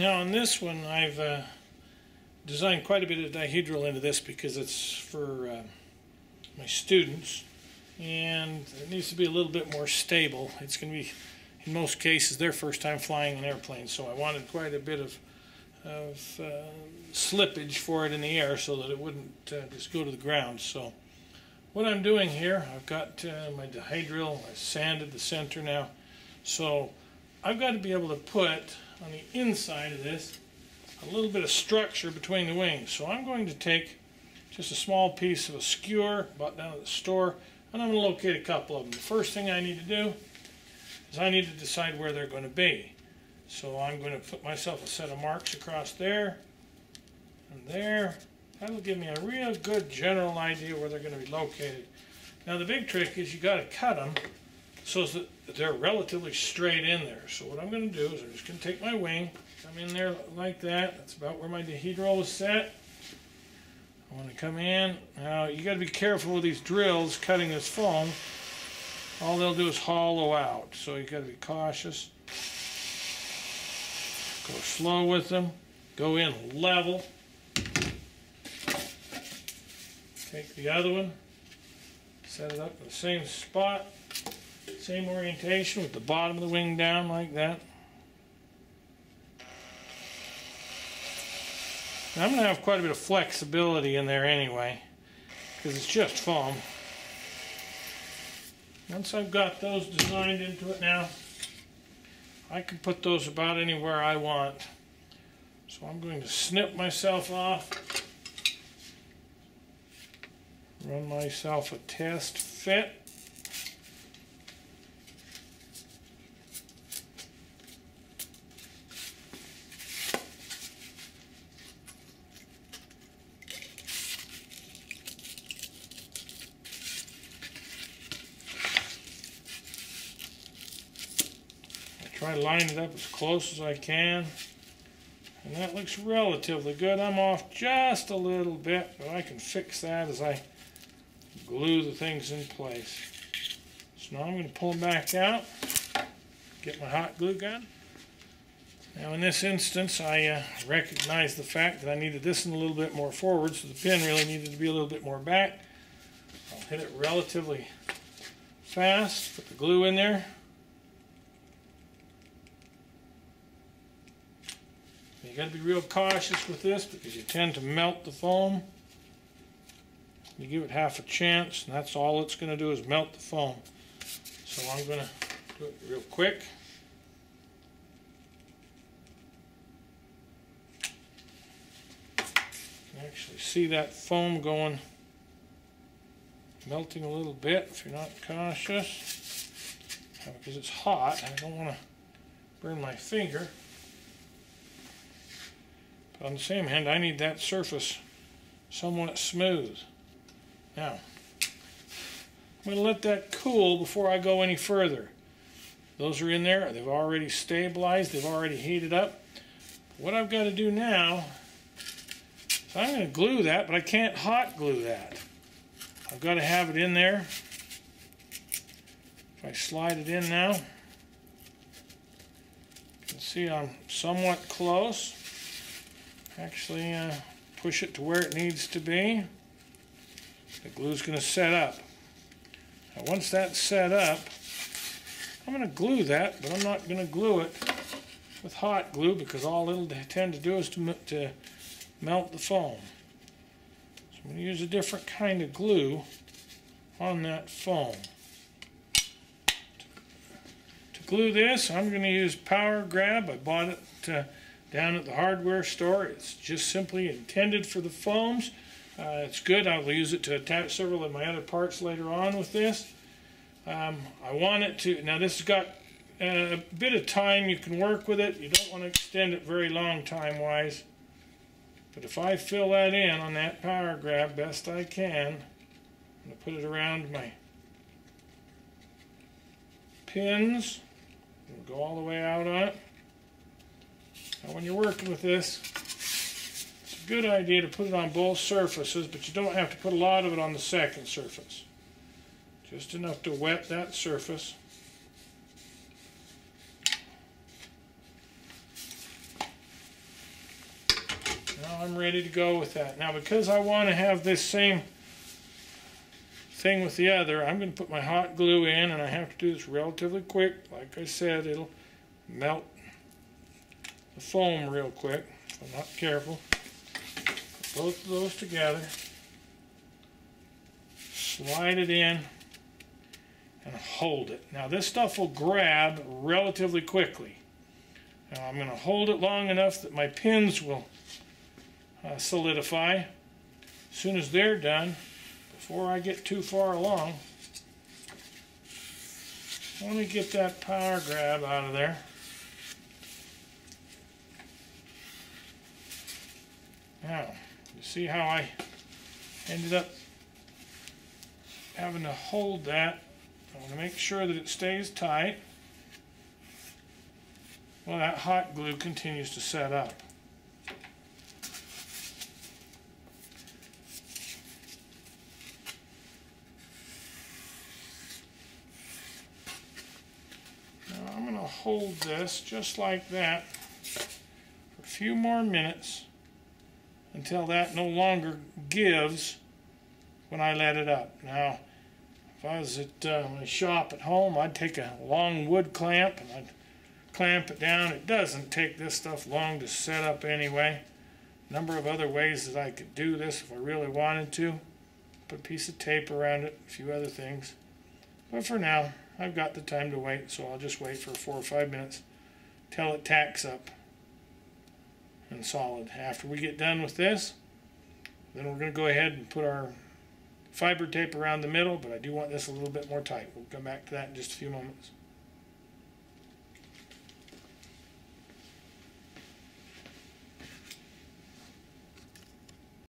Now on this one, I've uh, designed quite a bit of dihedral into this because it's for uh, my students and it needs to be a little bit more stable. It's going to be, in most cases, their first time flying an airplane, so I wanted quite a bit of, of uh, slippage for it in the air so that it wouldn't uh, just go to the ground. So what I'm doing here, I've got uh, my dihedral, I sanded the center now, so I've got to be able to put on the inside of this a little bit of structure between the wings. So I'm going to take just a small piece of a skewer bought down at the store and I'm going to locate a couple of them. The first thing I need to do is I need to decide where they're going to be. So I'm going to put myself a set of marks across there and there. That'll give me a real good general idea where they're going to be located. Now the big trick is you got to cut them so that they're relatively straight in there. So what I'm going to do is I'm just going to take my wing, come in there like that. That's about where my dihedral is set. I want to come in. Now you got to be careful with these drills cutting this foam. All they'll do is hollow out. So you got to be cautious. Go slow with them. Go in level. Take the other one. Set it up in the same spot. Same orientation with the bottom of the wing down like that. Now I'm going to have quite a bit of flexibility in there anyway, because it's just foam. Once I've got those designed into it now, I can put those about anywhere I want. So I'm going to snip myself off, run myself a test fit. Try to line it up as close as I can. And that looks relatively good. I'm off just a little bit, but I can fix that as I glue the things in place. So now I'm going to pull them back out, get my hot glue gun. Now in this instance, I uh, recognize the fact that I needed this in a little bit more forward, so the pin really needed to be a little bit more back. I'll hit it relatively fast, put the glue in there, You got to be real cautious with this because you tend to melt the foam. You give it half a chance, and that's all it's going to do is melt the foam. So I'm going to do it real quick. You actually see that foam going melting a little bit if you're not cautious because it's hot I don't want to burn my finger on the same hand, I need that surface somewhat smooth. Now, I'm going to let that cool before I go any further. Those are in there. They've already stabilized. They've already heated up. What I've got to do now is I'm going to glue that, but I can't hot glue that. I've got to have it in there. If I slide it in now, you can see I'm somewhat close actually uh, push it to where it needs to be. The glue's going to set up. Now once that's set up, I'm going to glue that, but I'm not going to glue it with hot glue because all it'll tend to do is to, to melt the foam. So I'm going to use a different kind of glue on that foam. To glue this, I'm going to use Power Grab. I bought it uh, down at the hardware store. It's just simply intended for the foams. Uh, it's good. I'll use it to attach several of my other parts later on with this. Um, I want it to, now this has got a bit of time you can work with it. You don't want to extend it very long time wise. But if I fill that in on that power grab best I can, I'm going to put it around my pins. Go all the way out on it. Now when you're working with this, it's a good idea to put it on both surfaces, but you don't have to put a lot of it on the second surface. Just enough to wet that surface. Now I'm ready to go with that. Now, because I want to have this same thing with the other, I'm going to put my hot glue in, and I have to do this relatively quick. Like I said, it'll melt foam real quick if I'm not careful. Both of those together, slide it in, and hold it. Now, this stuff will grab relatively quickly. Now, I'm going to hold it long enough that my pins will uh, solidify. As soon as they're done, before I get too far along, let me get that power grab out of there. Now, you see how I ended up having to hold that. I want to make sure that it stays tight. Well, that hot glue continues to set up. Now I'm going to hold this just like that for a few more minutes until that no longer gives when I let it up. Now, if I was at uh, my shop at home, I'd take a long wood clamp and I'd clamp it down. It doesn't take this stuff long to set up anyway. Number of other ways that I could do this if I really wanted to. Put a piece of tape around it, a few other things. But for now, I've got the time to wait, so I'll just wait for four or five minutes till it tacks up and solid. After we get done with this, then we're going to go ahead and put our fiber tape around the middle, but I do want this a little bit more tight. We'll come back to that in just a few moments.